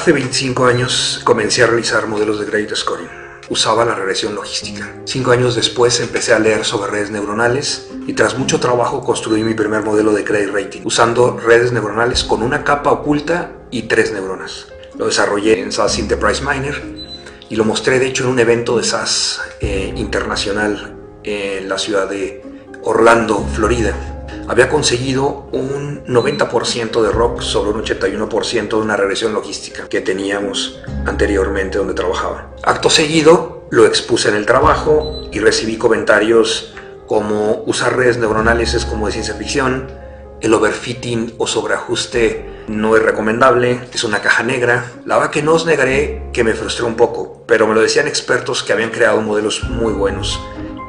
Hace 25 años comencé a realizar modelos de credit scoring. Usaba la regresión logística. Cinco años después empecé a leer sobre redes neuronales y tras mucho trabajo construí mi primer modelo de credit rating usando redes neuronales con una capa oculta y tres neuronas. Lo desarrollé en SAS Enterprise Miner y lo mostré de hecho en un evento de SAS eh, internacional en la ciudad de Orlando, Florida había conseguido un 90% de rock sobre un 81% de una regresión logística que teníamos anteriormente donde trabajaba. Acto seguido lo expuse en el trabajo y recibí comentarios como usar redes neuronales es como de ciencia ficción, el overfitting o sobreajuste no es recomendable, es una caja negra. La verdad que no os negaré que me frustró un poco, pero me lo decían expertos que habían creado modelos muy buenos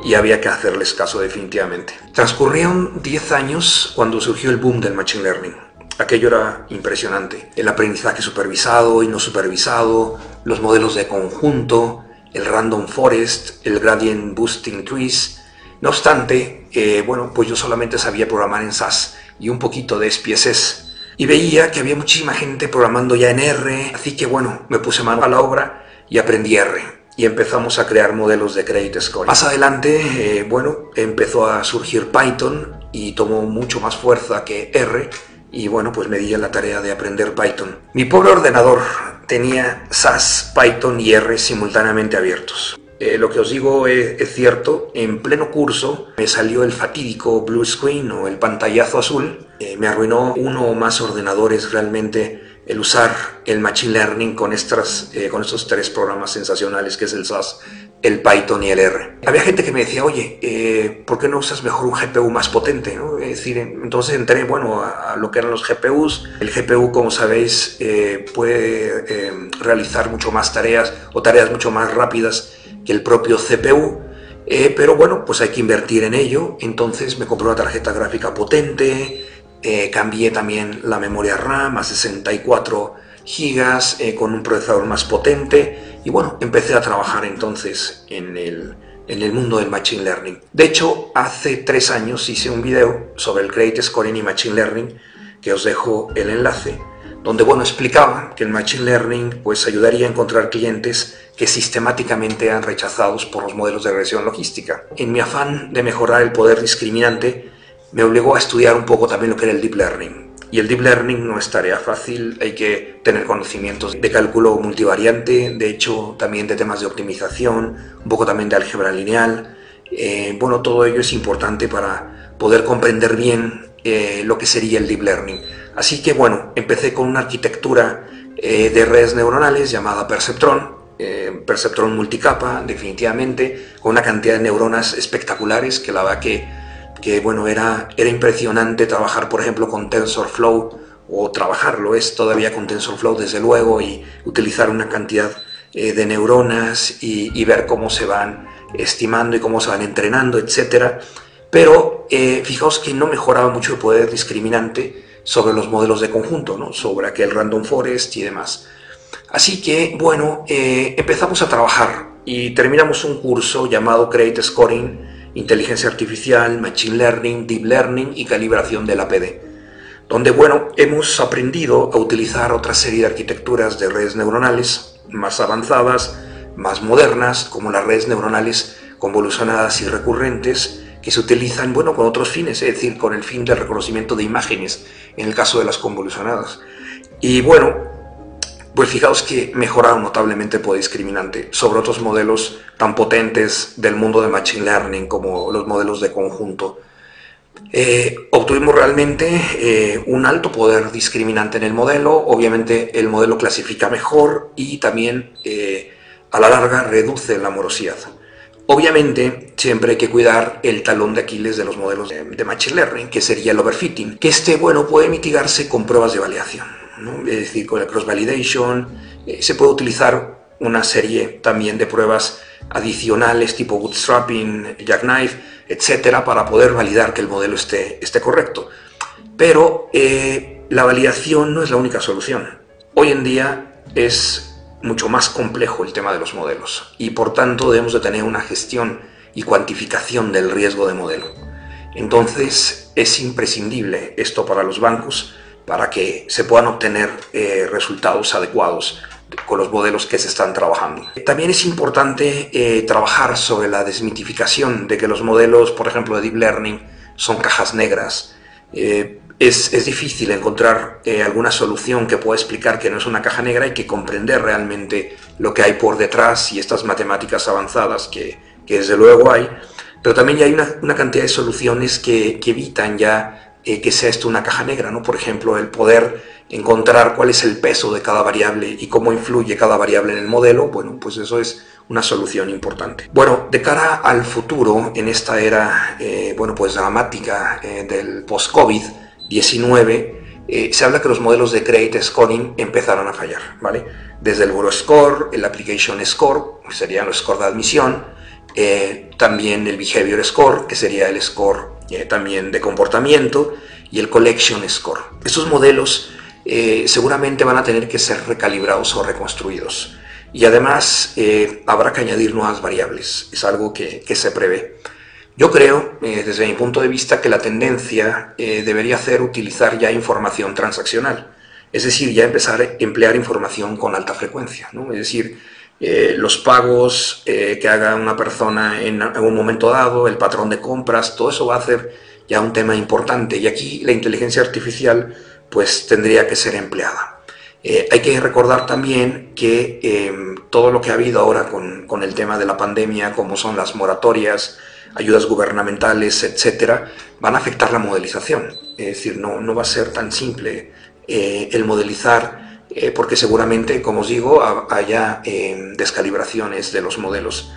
y había que hacerles caso definitivamente. Transcurrieron 10 años cuando surgió el boom del Machine Learning. Aquello era impresionante. El aprendizaje supervisado y no supervisado, los modelos de conjunto, el Random Forest, el Gradient Boosting Trees. No obstante, eh, bueno, pues yo solamente sabía programar en SAS y un poquito de SPSS. Y veía que había muchísima gente programando ya en R, así que bueno, me puse mano a la obra y aprendí R y empezamos a crear modelos de credit score. Más adelante, eh, bueno, empezó a surgir Python y tomó mucho más fuerza que R y bueno, pues me di la tarea de aprender Python. Mi pobre ordenador tenía SAS, Python y R simultáneamente abiertos. Eh, lo que os digo es, cierto, en pleno curso me salió el fatídico blue screen o el pantallazo azul, eh, me arruinó uno o más ordenadores realmente el usar el Machine Learning con, estas, eh, con estos tres programas sensacionales que es el SAS, el Python y el R. Había gente que me decía, oye, eh, ¿por qué no usas mejor un GPU más potente? Es decir, entonces entré bueno, a, lo que eran los GPUs. El GPU, como sabéis, eh, puede realizar mucho más tareas o tareas mucho más rápidas que el propio CPU. pero bueno, pues hay que invertir en ello. Entonces me compré una tarjeta gráfica potente, eh, cambié también la memoria RAM a 64 gigas eh, con un procesador más potente y bueno, empecé a trabajar entonces en el, en el mundo del Machine Learning. De hecho, hace tres años hice un video sobre el Great Scoring y Machine Learning que os dejo el enlace donde bueno explicaba que el Machine Learning pues ayudaría a encontrar clientes que sistemáticamente eran rechazados por los modelos de regresión logística. En mi afán de mejorar el poder discriminante, me obligó a estudiar un poco también lo que era el Deep Learning. Y el Deep Learning no es tarea fácil, hay que tener conocimientos de cálculo multivariante, de hecho también de temas de optimización, un poco también de álgebra lineal. Eh, bueno, todo ello es importante para poder comprender bien eh, lo que sería el Deep Learning. Así que bueno, empecé con una arquitectura eh, de redes neuronales llamada Perceptron, Perceptron multicapa, definitivamente, con una cantidad de neuronas espectaculares que la verdad que que bueno, era, era impresionante trabajar, por ejemplo, con TensorFlow, o trabajarlo es todavía con TensorFlow, desde luego, y utilizar una cantidad eh, de neuronas y, ver cómo se van estimando y cómo se van entrenando, etc. Pero eh, fijaos que no mejoraba mucho el poder discriminante sobre los modelos de conjunto, ¿no? sobre aquel random forest y demás. Así que, bueno, eh, empezamos a trabajar y terminamos un curso llamado Create Scoring, inteligencia artificial, machine learning, deep learning y calibración del APD, donde bueno, hemos aprendido a utilizar otra serie de arquitecturas de redes neuronales más avanzadas, más modernas, como las redes neuronales convolucionadas y recurrentes, que se utilizan bueno, con otros fines, es decir, con el fin del reconocimiento de imágenes, en el caso de las convolucionadas. Y bueno, pues fijaos que mejoraron notablemente poder discriminante sobre otros modelos tan potentes del mundo de Machine Learning como los modelos de conjunto. Eh, obtuvimos realmente eh, un alto poder discriminante en el modelo, obviamente el modelo clasifica mejor y también eh, a la larga reduce la morosidad. Obviamente siempre hay que cuidar el talón de Aquiles de los modelos de, de Machine Learning, que sería el overfitting, que este bueno, puede mitigarse con pruebas de validación es decir, con el cross-validation. Eh, se puede utilizar una serie también de pruebas adicionales tipo bootstrapping, jackknife, etcétera, para poder validar que el modelo esté, esté correcto. Pero eh, la validación no es la única solución. Hoy en día es mucho más complejo el tema de los modelos y por tanto debemos de tener una gestión y cuantificación del riesgo de modelo. Entonces es imprescindible esto para los bancos para que se puedan obtener eh, resultados adecuados con los modelos que se están trabajando. También es importante eh, trabajar sobre la desmitificación de que los modelos, por ejemplo, de Deep Learning son cajas negras. Eh, es, es, difícil encontrar alguna solución que pueda explicar que no es una caja negra y que comprender realmente lo que hay por detrás y estas matemáticas avanzadas que, que desde luego hay, pero también ya hay una, una cantidad de soluciones que, que evitan ya eh, que sea esto una caja negra, ¿no? Por ejemplo, el poder encontrar cuál es el peso de cada variable y cómo influye cada variable en el modelo, bueno, pues eso es una solución importante. Bueno, de cara al futuro, en esta era, eh, bueno, pues dramática eh, del post-COVID-19, se habla que los modelos de credit scoring empezaron a fallar, ¿vale? Desde el Bureau Score, el Application Score, que serían los scores de admisión, también el Behavior Score, que sería el score eh, también de comportamiento y el collection score. Estos modelos eh, seguramente van a tener que ser recalibrados o reconstruidos y además eh, habrá que añadir nuevas variables, es algo que, se prevé. Yo creo, desde mi punto de vista, que la tendencia debería ser utilizar ya información transaccional, es decir, ya empezar a emplear información con alta frecuencia, ¿no? es decir, eh, los pagos eh, que haga una persona en algún momento dado, el patrón de compras, todo eso va a ser ya un tema importante y aquí la inteligencia artificial pues tendría que ser empleada. Eh, hay que recordar también que em, todo lo que ha habido ahora con, con, el tema de la pandemia, como son las moratorias, ayudas gubernamentales, etcétera, van a afectar la modelización. Es decir, no, no va a ser tan simple el modelizar eh, porque seguramente, como os digo, haya eh, descalibraciones de los modelos.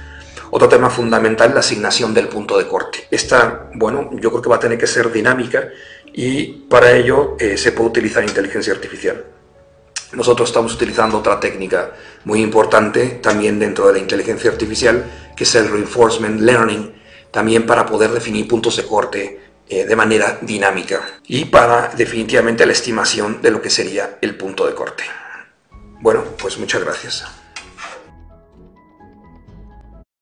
Otro tema fundamental, la asignación del punto de corte. Esta, bueno, yo creo que va a tener que ser dinámica y para ello eh, se puede utilizar inteligencia artificial. Nosotros estamos utilizando otra técnica muy importante también dentro de la inteligencia artificial, que es el reinforcement learning, también para poder definir puntos de corte eh, de manera dinámica y para definitivamente la estimación de lo que sería el punto de corte. Bueno, pues muchas gracias.